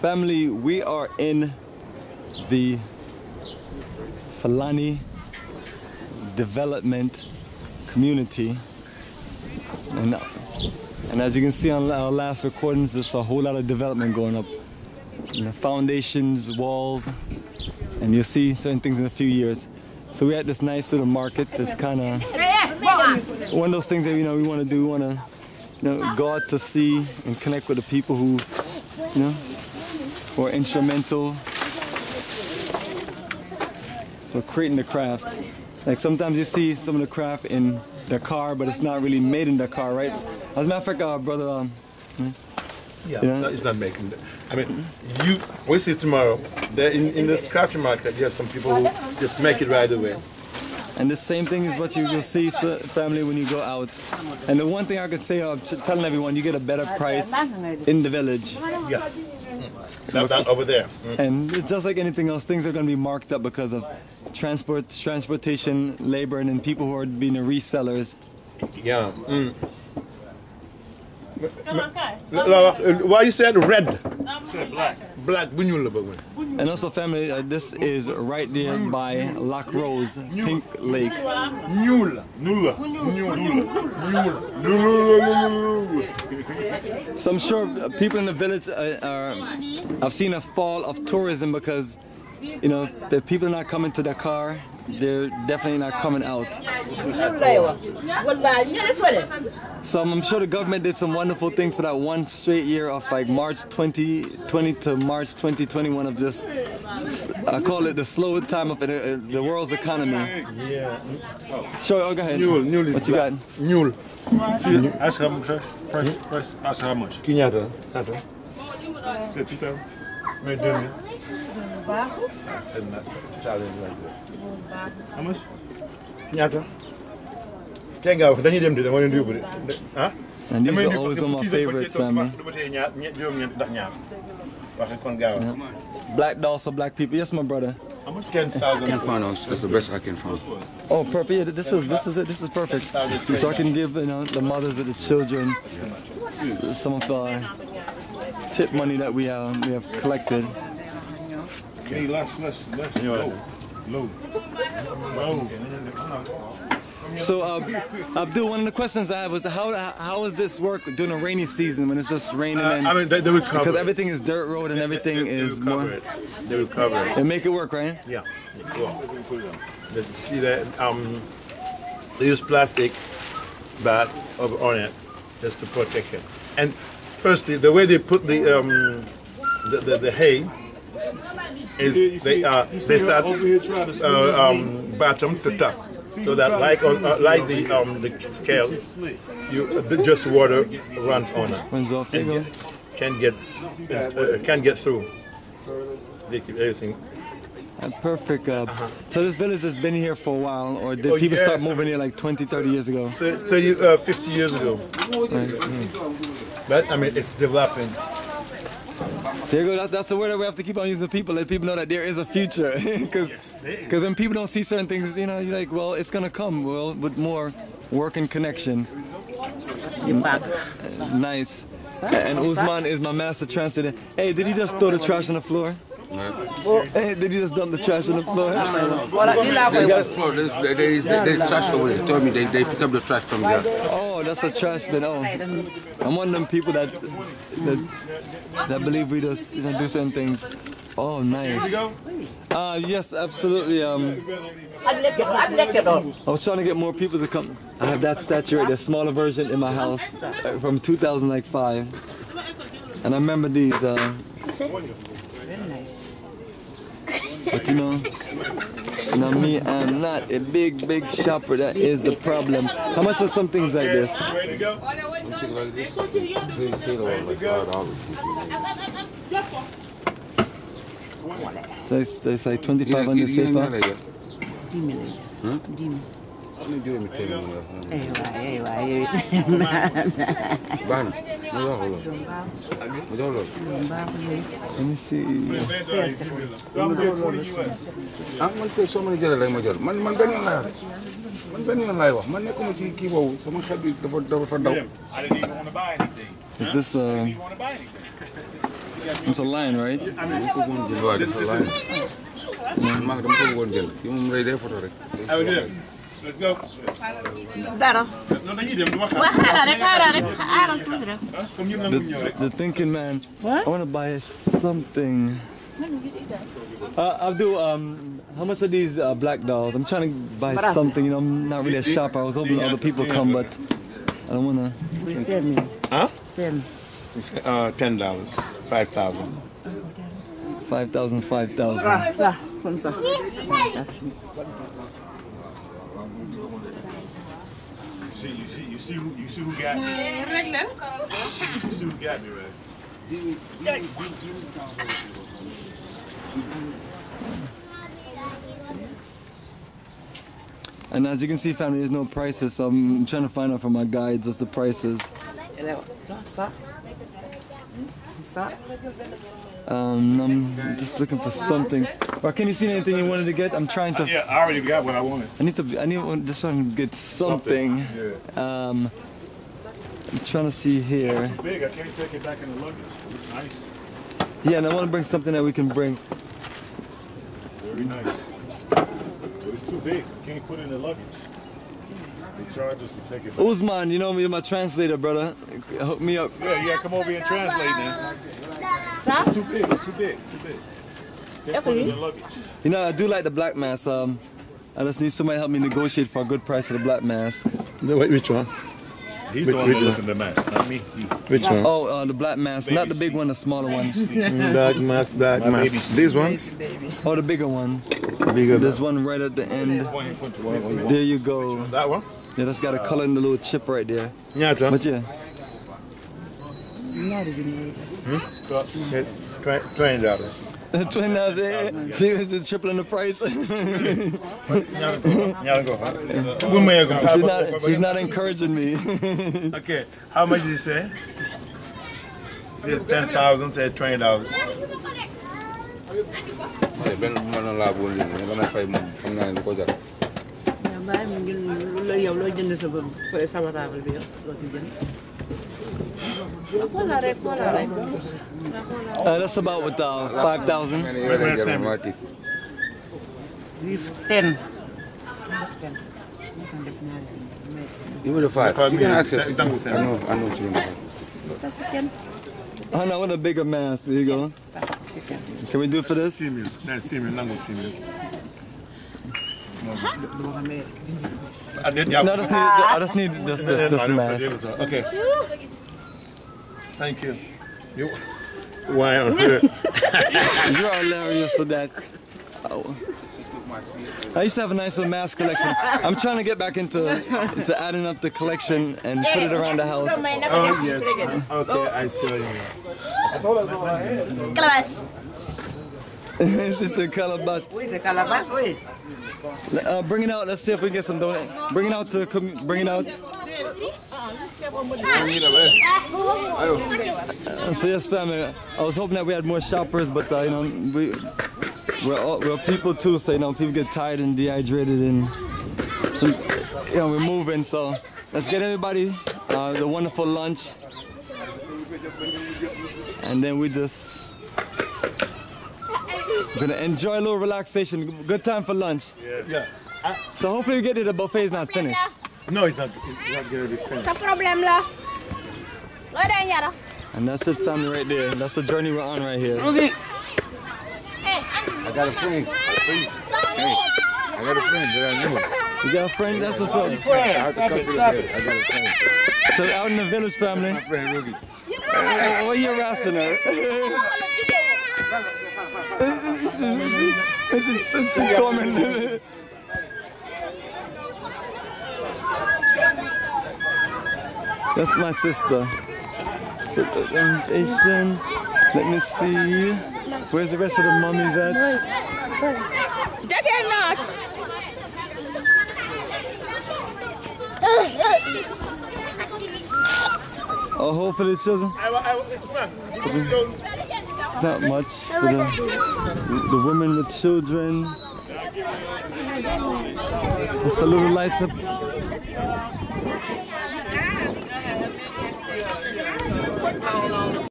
Family, we are in the Fulani development community. And, and as you can see on our last recordings, there's a whole lot of development going up. You know, foundations, walls, and you'll see certain things in a few years. So we're at this nice little market that's kind of one of those things that you know we want to do. We want to you know, go out to see and connect with the people who, you know, are instrumental for creating the crafts. Like sometimes you see some of the craft in the car, but it's not really made in the car, right? As a matter of fact, uh, brother, um, Yeah, Yeah. no, it's not making. The, I mean, you. We see tomorrow. There in in the scratch market, you have some people who just make it right away. And the same thing is what you will see, so- family, when you go out. And the one thing I could say, I'm telling everyone, you get a better price in the village. Yeah. Down, down over there. Mm. And just like anything else, things are going to be marked up because of transport, transportation, labor, and then people who are being the resellers. Yeah. Mm. Laura, Why you said red? Black. Black. bu ñuul la bëgg man. And also, family, uh, this is right there by Lac Rose, Pink Lake. ñuul la. ñuul la. ñuul la. ñuul la. So I'm sure uh, people in the village uh, are. I've seen a fall of tourism because, you know, the people are not coming to Dakar. They're definitely not coming out. So I'm sure the government did some wonderful things for that one straight year of like March 2020 to March 2021 of just, I call it the slow time of the, uh, the world's economy. Yeah. Sure, oh, go ahead. ñuul ñuul is What you got? ñuul. Ask how much. Price, price. Ask how much. Kii ñaata ñaata. C'est tout à Mais 2000. Seen na two thousand. How much? ñaata. Tey nga wax dañuy dem de dama leen di yóbbu de. ah. And these are always parce one of my que fii favorites, dafa family. cee toog dama tee ñaar ñe- juróom-ñeent ndax ñaar. wax kon gaaw na. Black dolls for black people. Yes, my brother. ten thousand. can't find out. That's the best I can find. Oh, perfect. Yeah, this is this is it. This is perfect. So I can give you know the mothers of the children some of the tip money that we uh, we have collected. Hey, less, less, less. Low. Low. Low. So, uh, Abdul, one of the questions I have was how how does this work during a rainy season when it's just raining Uh, and I mean, they, they because everything is dirt road and everything They- they is cover more. it. They will cover it. They make it work, right? Yeah. Cool. See that? Um, they use plastic bags over on it just to protect it. And firstly, the way they put the um, the, the, the hay is they uh, they start uh, um, bottom to top. So that like on uh, like the um, the scales, you the, just water runs on it Runs off, there and get, can get uh, can get through. They keep everything Uh, perfect. Uh, So this village has been here for a while, or did Oh, people start yes, I moving here like 20, 30 years ago? 30, uh, 50 years ago. But I mean, it's developing. There you go. That's, that's the word that we have to keep on using. People let people know that there is a future, because when people don't see certain things, you know, you're like, well, it's gonna come. Well, with more work and connections. Nice. And Usman is my master translator. Hey, did he just throw the trash on the floor? Hey, did he just dump the trash on the floor? They got floor. There's, there's, there's trash over there. Tell me they, they pick up the trash from there. Oh, that's a trash bin. Oh, I'm one of them people that that, that believe we just you know, do certain things. Oh, nice. Uh, yes, absolutely. Um, I was trying to get more people to come. I have that statue right there, smaller version in my house uh, from 2005. And I remember these. Uh, but you know, you know me, I'm not a big, big shopper. That is the problem. How much for some things like this? Ready to go? So it's, it's like 25 on the safer. Bana, ma jox ko ah man kay soo mën a jëlee rek ma jël man man benn yoon laay wax man benn yoon laay wax man nekkuma ci kii boobu sama xel bi dafa dafa ndaw. Is this uh, It's a lion, right? dama ko bëggoon jël waaw des na dama ko bëggoon jël kii moom lay dee photo rek? Let's go. dara Non dañuy dem duma waa xaar. xaaral rek xaaral rek xaaral tuuti rek Comme ñun The, nangu ñëw rek. the thinking man. What? I want to buy something. Uh, I'll do. Um, how much are these uh, black dolls? I'm trying to buy something. You know, I'm not really a shopper. I was hoping other people come, but I don't wanna. seen mi Huh? seen It's uh, ten dollars, five thousand. Five thousand, five thousand. ça see, you see, you see who, you see who got me. You see who got me, right? And as you can see, family, there's no prices, so I'm trying to find out from my guides what's the prices. Ça ça ça Um, I'm just looking for something. Or can you see anything you wanted to get? I'm trying to. Yeah, I already got what I wanted. I need to. I need one- this one to get something. Yeah. Um, I'm trying to see here. It's big. I can't take it back in the luggage. It's nice. Yeah, and I want to bring something that we can bring. Very nice. But it's too big. You can't put it in the luggage. They charge us to take it back. Usman, you know me, my translator, brother. Hook me up. Yeah, you gotta come over here and translate now. ça It's too big. It's too big. Too big. Can't put it in the luggage. You know, I do like the black mask. Um, I just need somebody to help me negotiate for a good price for the black mask. Which one? He's Which- the one which that one? looked in the mask, not me. He. Which one? Oh, uh, the black mask, not the big one, the smaller one. Black mask, black My mask. These ones? Baby. Oh, the bigger one. Bigger. There's one right at the end. One he put to one. There you go. That one? Yeah, that's got a color in the little chip right there. Nyata. But yeah, ñaari junni Twenty dollars. twenty dollars. eh? She was just tripling the price. she's not. She's not encouraging me. Okay, how much did he say? He said ten thousand, said twenty dollars. mais benn bu ma la laa bëggoon jël mais bàyyi mu jël lu yow loo jënd sa bopp fële sama table bi yow loo fi jënd xoolal rek xoolal rek Uh, that's about with uh, five thousand. mais yow lay jar ma tiit wii ten. Ten naka def ñaari junni you will five you can accept it. I know I know what you're gonna mais ça c'est ten. Oh no, I want a bigger mask. There you go. ça c'est ten. Can we do it for this? See me. Now see me. Nango see me. dama ko mee I did. No, I just need. I just need ah. this this this mask. Okay. Thank you. You. Why on earth? You're hilarious for that. Oh. I used to have a nice little mask collection. I'm trying to get back into into adding up the collection and put it around the house. Oh yes. Okay, I see what you mean. Calabash. it's just a calabash. oui c'est calebasse oui Uh, bring it out. Let's see if we can get some donut. Bring it out to bring it out. Uh, so yes, family. I was hoping that we had more shoppers, but uh, you know we we're all, we're people too. So you know people get tired and dehydrated, and some, you know we're moving. So let's get everybody uh, the wonderful lunch, and then we just. We're gonna enjoy a little relaxation. Good time for lunch. Yeah. Uh, so hopefully we get it. The buffet's not finished. No, it's not. It's not gonna be finished. Sa problème la. Loo dee ñara. And that's it, family, right there. That's the journey we're on right here. Hey, I got a friend hey I got a friend that I know You got a friend? That's what's up. I have to come to the I got a friend So out in the village, family. my friend Ruby Hey, what you harassing her? This is, this is torment. That's my sister. So, um, Asian. Let me see. Where's the rest of the mummies at? Jege not. Oh, hopefully the children. Not much for the, the women with children. It's a little light